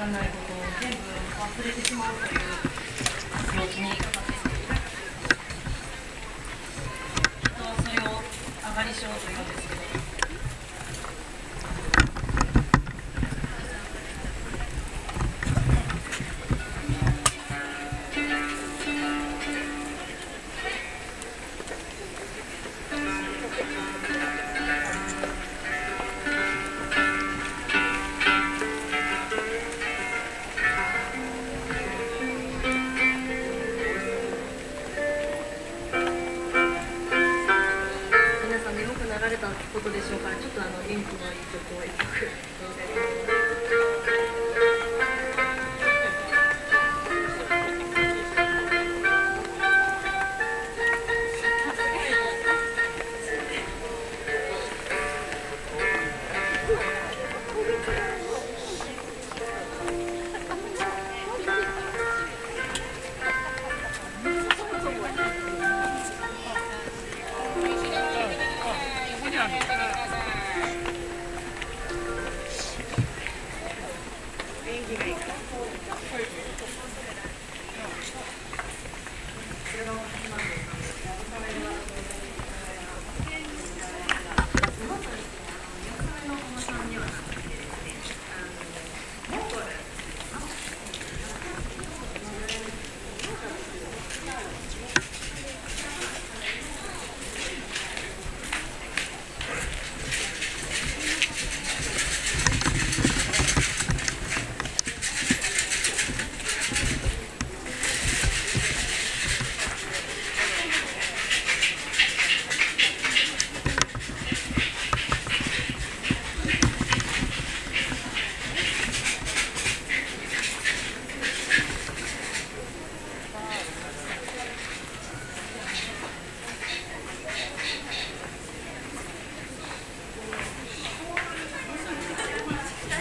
らないことを全部忘れてしまうという病気にかかっています人はそれを上がり症というんですけど。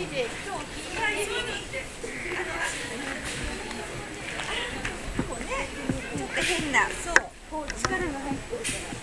変なそう力が入ってるから。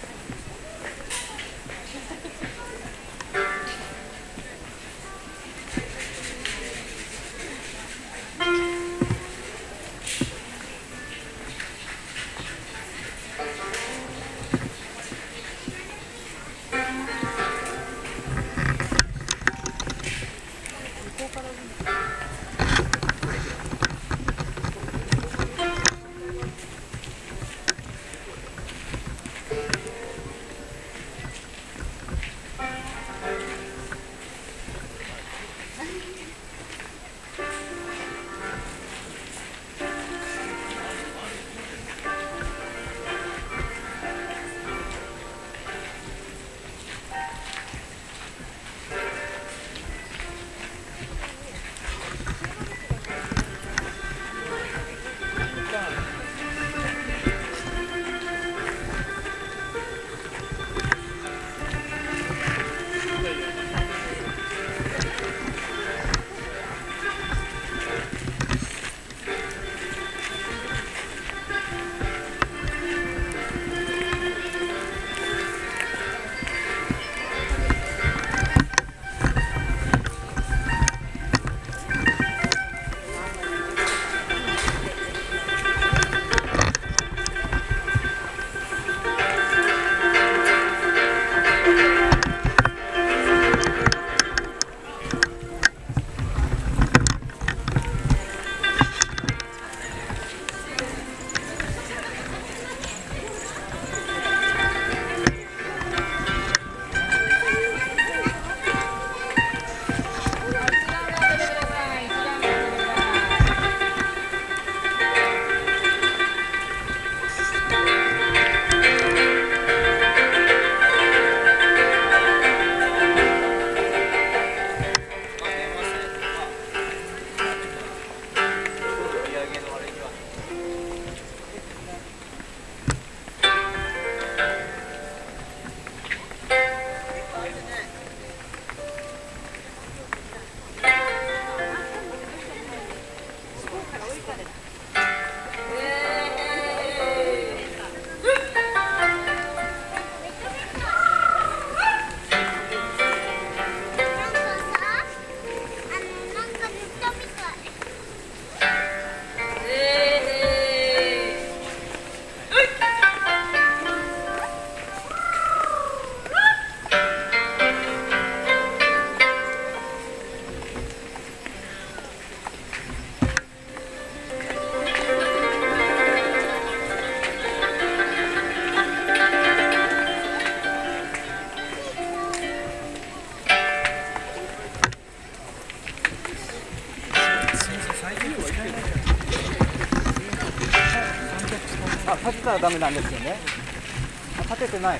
あ立てたらダメなんですよね。あ立ててない。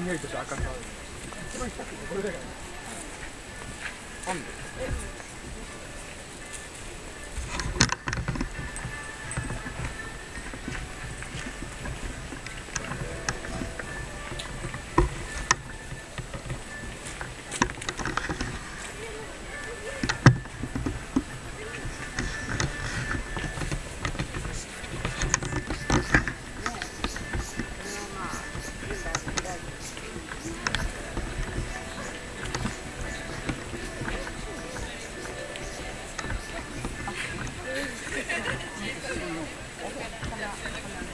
んやりとした赤さ一番痛くてこれだから Thank you.